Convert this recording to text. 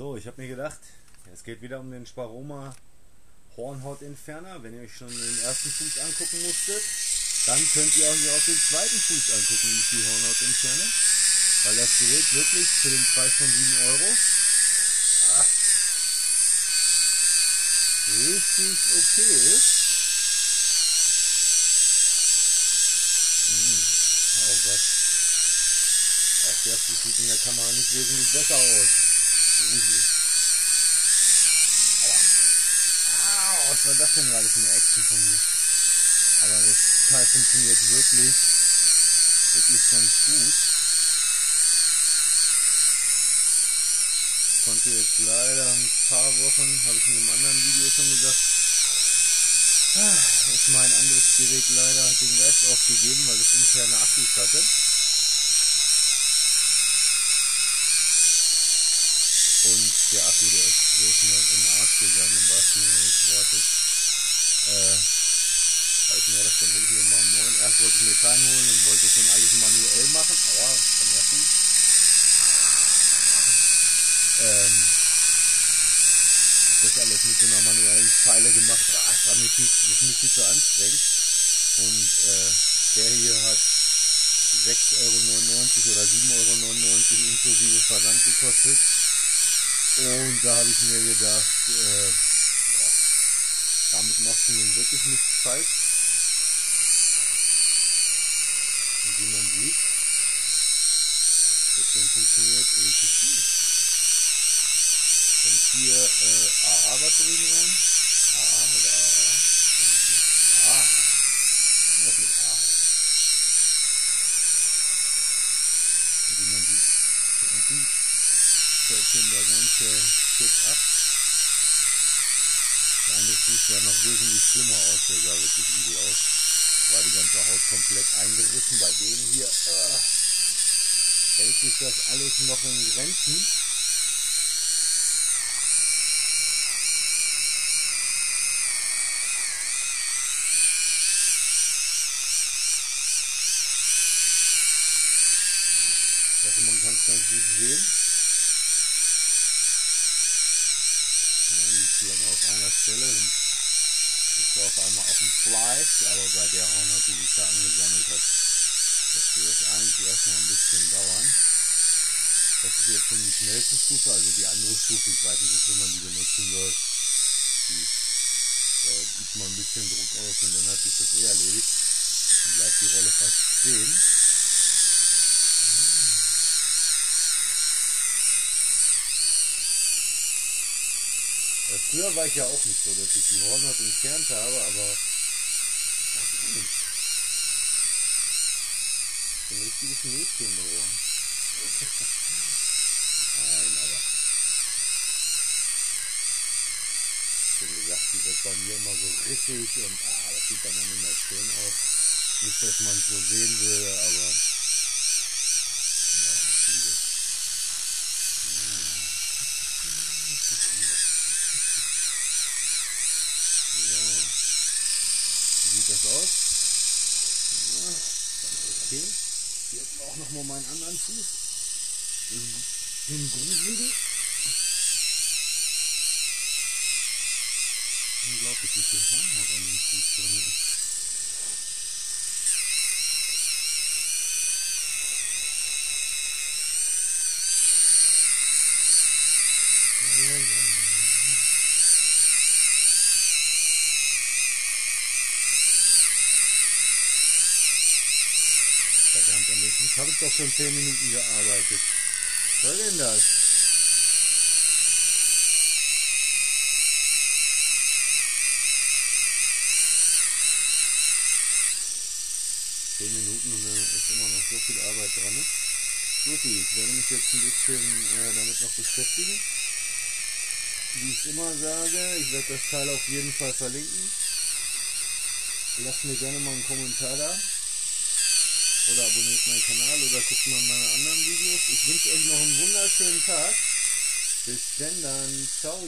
So, ich habe mir gedacht, es geht wieder um den Sparoma Hornhautentferner. Wenn ihr euch schon den ersten Fuß angucken musstet, dann könnt ihr euch auch den zweiten Fuß angucken, wie ich die Hornhaut entferne. Weil das Gerät wirklich für den Preis von 7 Euro ah, richtig okay ist. Hm, oh Gott. Auch der Fuß sieht in der Kamera nicht wesentlich besser aus. Was war das denn gerade für eine Action von mir? Aber das Teil funktioniert wirklich, wirklich ganz gut. Konnte jetzt leider ein paar Wochen, habe ich in einem anderen Video schon gesagt, ah, ist mein anderes Gerät leider den Geist aufgegeben, weil es interne Akkus hatte. So schnell im Arsch gegangen, im wahrsten Sinne des Wortes. Äh, ich mir das dann hole ich mir mal einen neuen. Erst wollte ich mir keinen holen und wollte schon alles manuell machen. Aua, vermerken. Ähm, das alles mit so einer manuellen Pfeile gemacht. Ah, das war mir viel, das mir viel zu anstrengend. Und äh, der hier hat 6,99 Euro oder 7,99 Euro inklusive Versand gekostet. Und da habe ich mir gedacht, äh, damit machst du nun wirklich nichts falsch. Und wie man sieht, das Ding funktioniert richtig gut. Kommt hier äh, AA-Batterien rein. AA oder AA? AA. Was mit AA? Und wie man sieht, hier unten schon der ganze Shit ab. Der andere Fuß sah noch wesentlich schlimmer aus, der sah wirklich übel aus. War die ganze Haut komplett eingerissen. Bei dem hier äh, hält sich das alles noch in Grenzen. Hoffe, man kann es ganz gut sehen. Zu lange auf einer Stelle, dann ist auf einmal auf dem Fleisch, aber bei der Hornhaut, die sich da angesammelt hat, das wird eigentlich erstmal ein bisschen dauern. Das ist jetzt schon die schnellste Stufe, also die andere Stufe, ich weiß nicht, wofür man die benutzen soll. Die, da gibt man ein bisschen Druck aus und dann hat sich das eh erledigt. Dann bleibt die Rolle fast stehen. Ja, früher war ich ja auch nicht so, dass ich die Hornhaut entfernt habe, aber weiß ich nicht. Ich bin ein richtiges Mädchen geworden. Nein, aber wie gesagt, die wird bei mir immer so rissig und ah, das sieht dann mehr schön aus. Nicht, dass man es so sehen würde, aber ja, ich liebe es. Sieht das aus. Ja, okay. Hier auch noch mal meinen anderen Fuß. Den, gruseligen. Unglaublich, wie viel Haarhaut an dem Fuß drin ist. Verdammt, an dem Fuß habe ich doch schon 10 Minuten gearbeitet. Was soll denn das? Zehn Minuten und dann ist immer noch so viel Arbeit dran. Ne? Gut, ich werde mich jetzt ein bisschen äh, damit noch beschäftigen. Wie ich immer sage, ich werde das Teil auf jeden Fall verlinken. Lasst mir gerne mal einen Kommentar da oder abonniert meinen Kanal oder guckt mal meine anderen Videos. Ich wünsche euch noch einen wunderschönen Tag. Bis denn dann. Ciao.